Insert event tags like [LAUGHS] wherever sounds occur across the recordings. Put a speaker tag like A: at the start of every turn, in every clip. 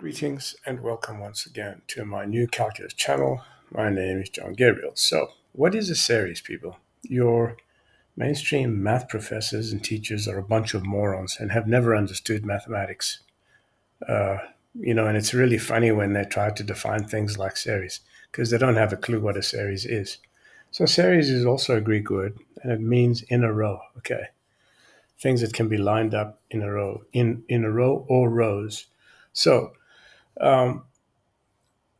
A: Greetings and welcome once again to my new calculus channel. My name is John Gabriel. So, what is a series, people? Your mainstream math professors and teachers are a bunch of morons and have never understood mathematics. Uh, you know, and it's really funny when they try to define things like series because they don't have a clue what a series is. So, series is also a Greek word and it means in a row. Okay, things that can be lined up in a row, in in a row or rows. So um,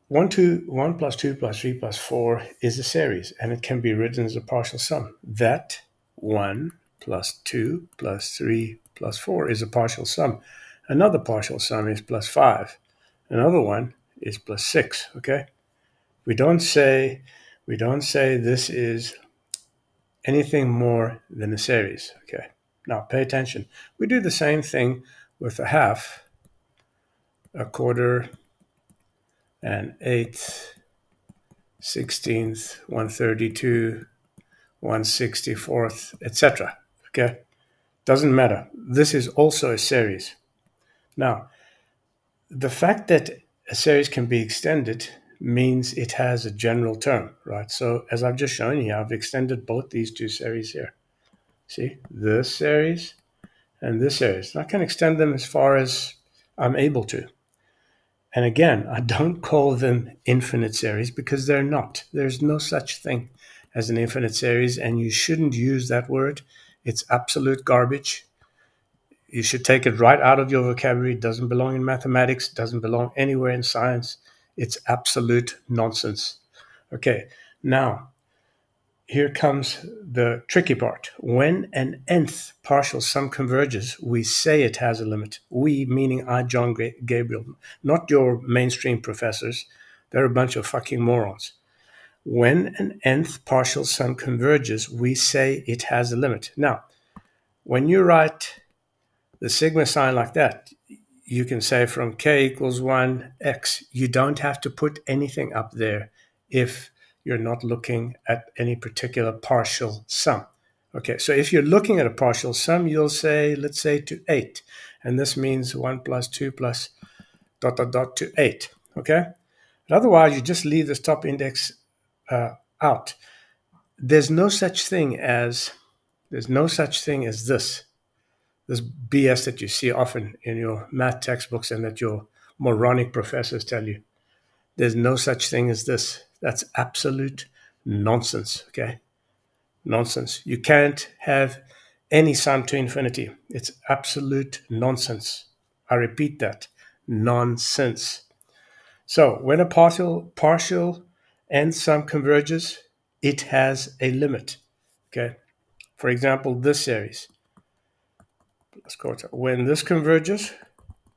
A: 1, 2, 1 plus 2 plus 3 plus 4 is a series, and it can be written as a partial sum. That 1 plus 2 plus 3 plus 4 is a partial sum. Another partial sum is plus 5. Another one is plus 6, okay? We don't say we don't say this is anything more than a series, okay? Now pay attention. We do the same thing with a half a quarter, an eighth, sixteenth, one thirty-two, one sixty-fourth, etc. Okay, doesn't matter. This is also a series. Now, the fact that a series can be extended means it has a general term, right? So as I've just shown you, I've extended both these two series here. See, this series and this series. And I can extend them as far as I'm able to. And again, I don't call them infinite series because they're not. There's no such thing as an infinite series, and you shouldn't use that word. It's absolute garbage. You should take it right out of your vocabulary. It doesn't belong in mathematics, doesn't belong anywhere in science. It's absolute nonsense. Okay, now here comes the tricky part. When an nth partial sum converges, we say it has a limit. We, meaning I, John Gabriel, not your mainstream professors. They're a bunch of fucking morons. When an nth partial sum converges, we say it has a limit. Now, when you write the sigma sign like that, you can say from k equals 1 x. You don't have to put anything up there if you're not looking at any particular partial sum. Okay, so if you're looking at a partial sum, you'll say, let's say to 8. And this means 1 plus 2 plus dot dot dot to 8. Okay? But otherwise, you just leave this top index uh, out. There's no such thing as there's no such thing as this. This BS that you see often in your math textbooks and that your moronic professors tell you. There's no such thing as this. That's absolute nonsense. Okay. Nonsense. You can't have any sum to infinity. It's absolute nonsense. I repeat that nonsense. So when a partial, partial and sum converges, it has a limit. Okay. For example, this series. Let's go to when this converges,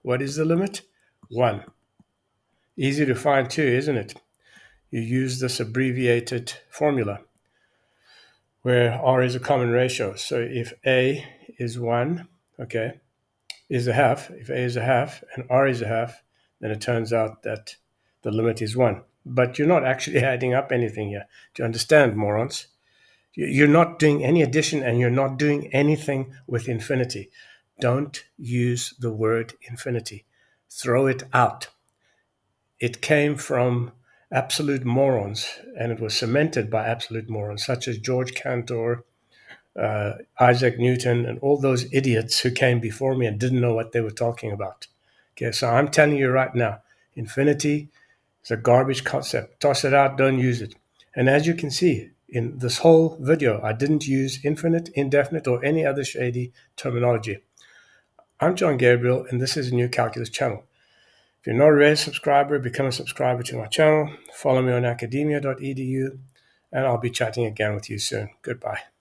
A: what is the limit? One. Easy to find too, isn't it? You use this abbreviated formula where R is a common ratio. So if A is 1, okay, is a half, if A is a half and R is a half, then it turns out that the limit is 1. But you're not actually [LAUGHS] adding up anything here. Do you understand, morons? You're not doing any addition and you're not doing anything with infinity. Don't use the word infinity. Throw it out. It came from absolute morons, and it was cemented by absolute morons such as George Cantor, uh, Isaac Newton, and all those idiots who came before me and didn't know what they were talking about. Okay, so I'm telling you right now, infinity is a garbage concept. Toss it out, don't use it. And as you can see in this whole video, I didn't use infinite, indefinite, or any other shady terminology. I'm John Gabriel, and this is new calculus channel. If you're not a subscriber, become a subscriber to my channel. Follow me on academia.edu, and I'll be chatting again with you soon. Goodbye.